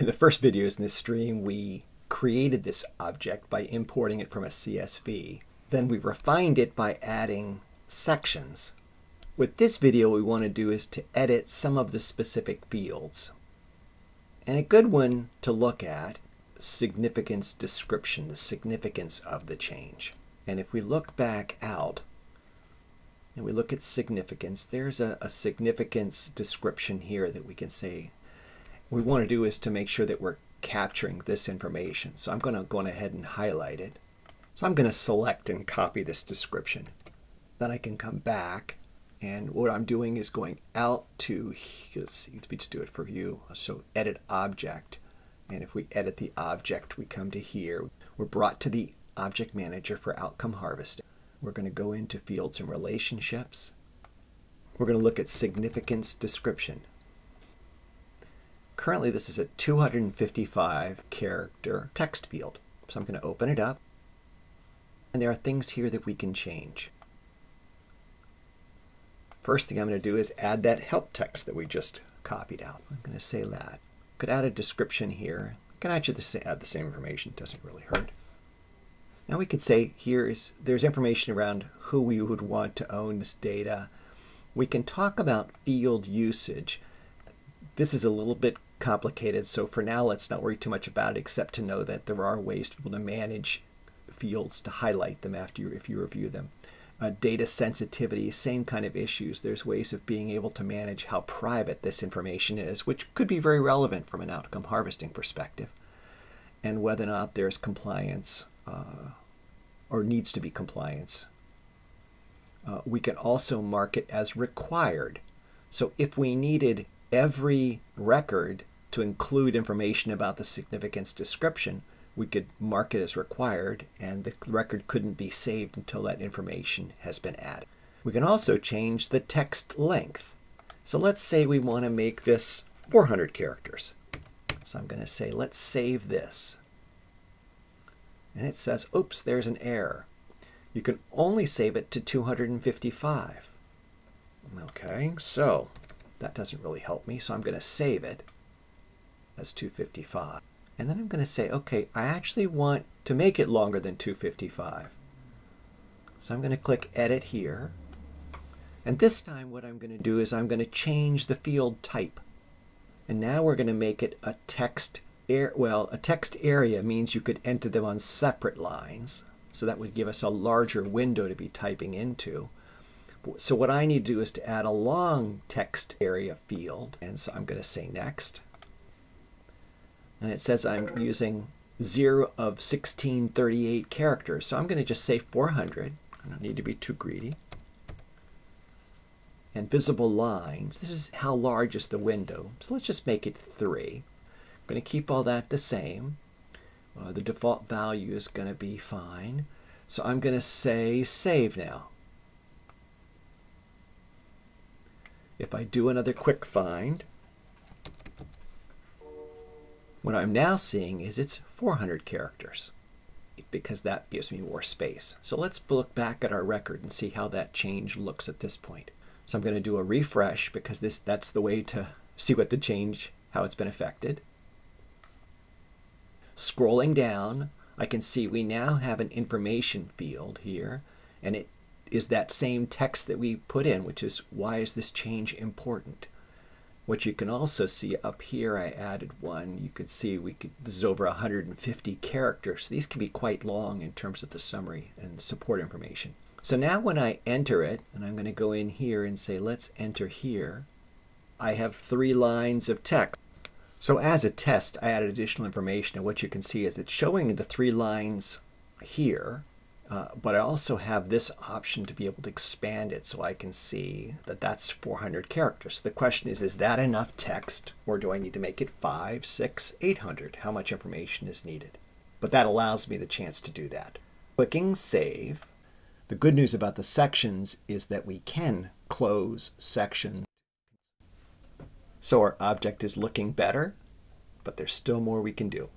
In the first videos in this stream, we created this object by importing it from a CSV. Then we refined it by adding sections. With this video, we want to do is to edit some of the specific fields. And a good one to look at, significance description, the significance of the change. And if we look back out and we look at significance, there's a, a significance description here that we can say we want to do is to make sure that we're capturing this information. So I'm going to go ahead and highlight it. So I'm going to select and copy this description. Then I can come back and what I'm doing is going out to, let's see, let me just do it for you. So edit object. And if we edit the object, we come to here. We're brought to the object manager for outcome harvesting. We're going to go into fields and relationships. We're going to look at significance description. Currently, this is a 255 character text field. So I'm going to open it up. And there are things here that we can change. First thing I'm going to do is add that help text that we just copied out. I'm going to say that. Could add a description here. Can actually add the same information. Doesn't really hurt. Now we could say here is there's information around who we would want to own this data. We can talk about field usage. This is a little bit complicated, so for now let's not worry too much about it except to know that there are ways to be able to manage fields to highlight them after you, if you review them. Uh, data sensitivity, same kind of issues. There's ways of being able to manage how private this information is, which could be very relevant from an outcome harvesting perspective, and whether or not there's compliance uh, or needs to be compliance. Uh, we can also mark it as required. So if we needed every record to include information about the significance description, we could mark it as required and the record couldn't be saved until that information has been added. We can also change the text length. So let's say we want to make this 400 characters. So I'm going to say, let's save this. And it says, oops, there's an error. You can only save it to 255. Okay, so that doesn't really help me, so I'm going to save it as 255. And then I'm going to say, okay, I actually want to make it longer than 255. So I'm going to click Edit here. And this time what I'm going to do is I'm going to change the field type. And now we're going to make it a text air. Well, a text area means you could enter them on separate lines. So that would give us a larger window to be typing into. So what I need to do is to add a long text area field. And so I'm going to say next and it says I'm using 0 of 1638 characters. So I'm going to just say 400. I don't need to be too greedy. And visible lines, this is how large is the window. So let's just make it 3. I'm going to keep all that the same. Uh, the default value is going to be fine. So I'm going to say save now. If I do another quick find, what I'm now seeing is it's 400 characters because that gives me more space. So let's look back at our record and see how that change looks at this point. So I'm going to do a refresh because this that's the way to see what the change, how it's been affected. Scrolling down, I can see we now have an information field here, and it is that same text that we put in, which is why is this change important? What you can also see up here, I added one. You could see we could, this is over 150 characters. These can be quite long in terms of the summary and support information. So now when I enter it, and I'm going to go in here and say, let's enter here, I have three lines of text. So as a test, I added additional information, and what you can see is it's showing the three lines here, uh, but I also have this option to be able to expand it so I can see that that's 400 characters. The question is, is that enough text or do I need to make it 5, 6, 800? How much information is needed? But that allows me the chance to do that. Clicking Save. The good news about the sections is that we can close sections. So our object is looking better, but there's still more we can do.